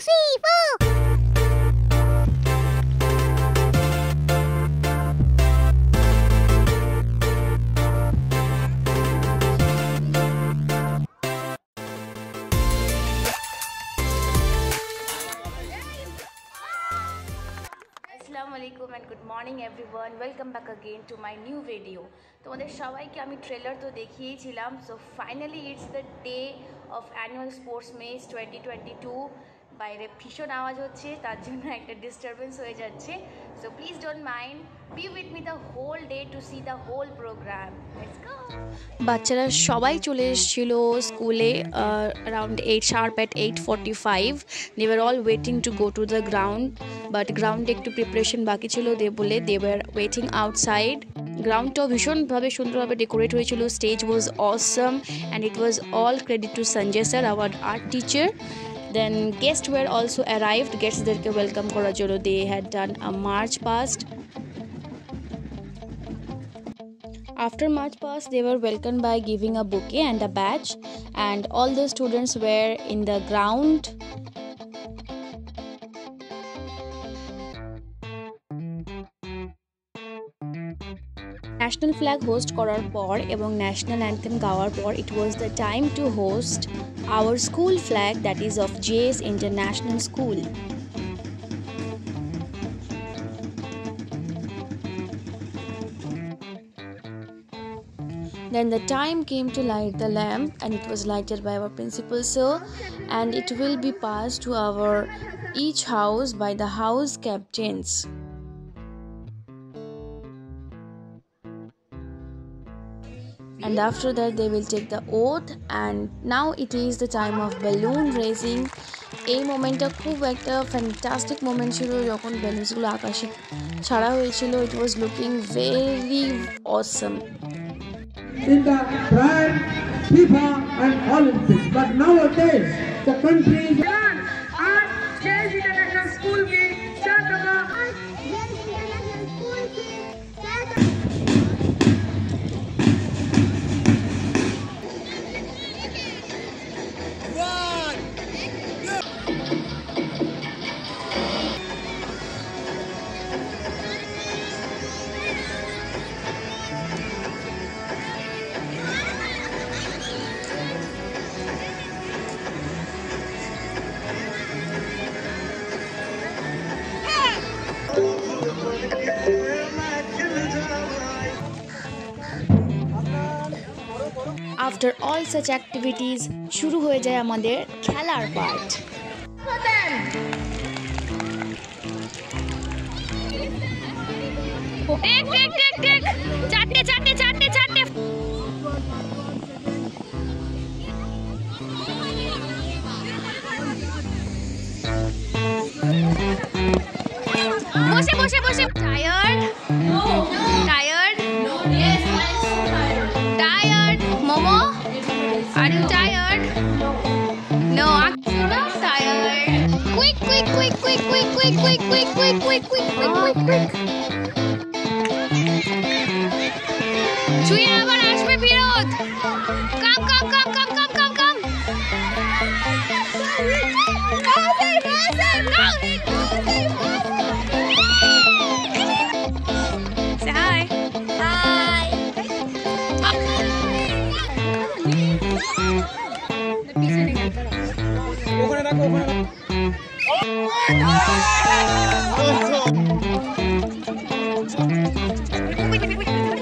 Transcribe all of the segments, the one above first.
three, four. আসসালামাইকুম and good morning everyone welcome back again to my new video তোমাদের সবাইকে আমি trailer তো দেখিয়েছিলাম so finally it's the day of annual sports meet twenty twenty two বাইরে ভীষণ আওয়াজ হচ্ছে, তার জন্য একটা ডিস্টারবেন্স হয়ে যাচ্ছে। So please don't mind be with me the whole day to see the whole programme বাচ্চারা সবাই চলে এসেছিল স্কুলে around eight sharp at eight forty five they were all waiting to go to the ground but গ্রাউন্ডে একটু preparation বাকি ছিল দে বলে। দে ওয়ার ওয়েটিং আউটসাইড গ্রাউন্ডটাও ভীষণভাবে সুন্দরভাবে ডেকোরেট হয়েছিল। Stage was awesome and it was all credit to Sanjay sir our art teacher then guest were also arrived গেস্টদেরকে welcome করার জন্য they had done a March past After March Past, they were welcomed by giving a bouquet and a badge, and all the students were in the ground. National flag host করার পর এবং national anthem গাওয়ার পর it was the time to host our school flag that is of JS international school Then the time came to light the lamp, and it was lighted by our principal sir, and it will be passed to our each house by the house captains. and after that they will take the oath. And now it is the time of balloon raising. এই মোমেন্টটা খুব একটা fantastic moment ছিল যখন বেলুন্সগুলো আকাশে ছাড়া হয়েছিল it was looking very awesome in the prime FIFA and Olympics. But nowadays, the country... Are Chelsea the School game after all such activities শুরু হয়ে যায় আমাদের খেলার পার্ট চারটে চারটে বসে বসে বসে are you tired no i'm not tired quick quick quick quick quick quick quick quick quick quick quick quick quick quick ছুঁয়ে আবার আসবে বিরোধ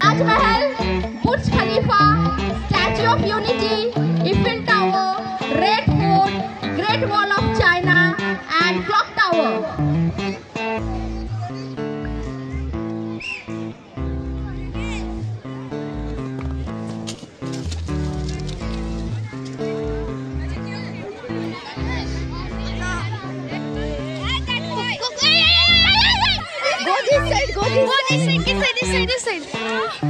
Taj Mahal, Burj Khalifa Statue of Unity Eiffel red Great Wall of China and clock tower Inside, inside, inside.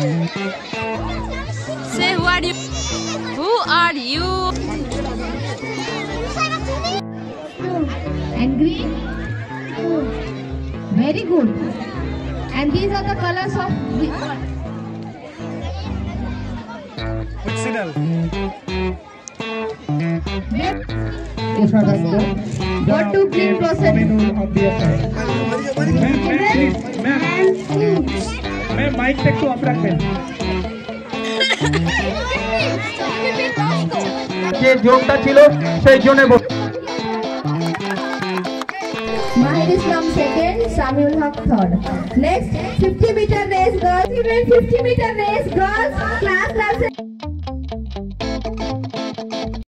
Say who are you? Who are you? And green? Very good. And these are the colors of... Which signal? What to clean process? মাইকটা একটু of রাখবেন যে জোনটা ছিল সেই জোনে Mahir Islam second, Samuel Haq third. Next, 50 meter race girls. 50 meter race girls. Class class.